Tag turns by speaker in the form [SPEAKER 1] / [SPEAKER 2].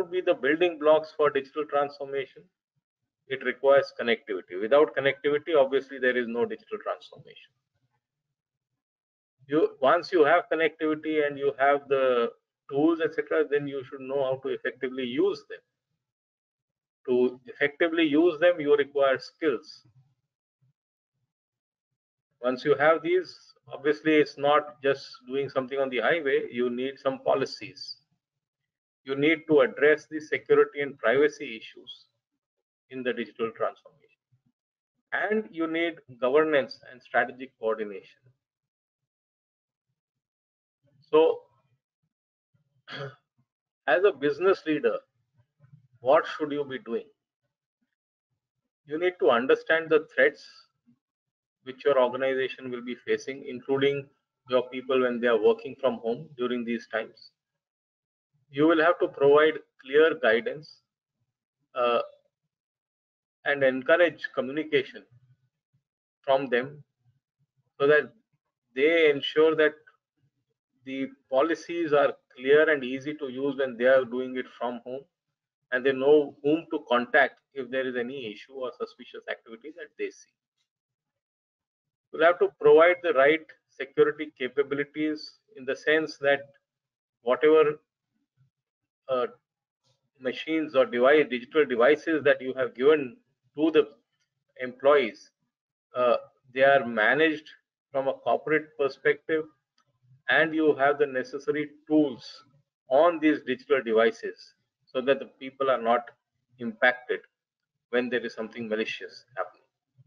[SPEAKER 1] would be the building blocks for digital transformation? It requires connectivity. Without connectivity, obviously, there is no digital transformation. You once you have connectivity and you have the tools, etc., then you should know how to effectively use them. To effectively use them, you require skills. Once you have these, obviously, it's not just doing something on the highway, you need some policies. You need to address the security and privacy issues in the digital transformation. And you need governance and strategic coordination. So, as a business leader, what should you be doing? You need to understand the threats which your organization will be facing, including your people when they are working from home during these times. You will have to provide clear guidance uh, and encourage communication from them so that they ensure that the policies are clear and easy to use when they are doing it from home and they know whom to contact if there is any issue or suspicious activity that they see. We'll have to provide the right security capabilities in the sense that whatever uh, machines or device, digital devices that you have given to the employees, uh, they are managed from a corporate perspective and you have the necessary tools on these digital devices so that the people are not impacted when there is something malicious happening.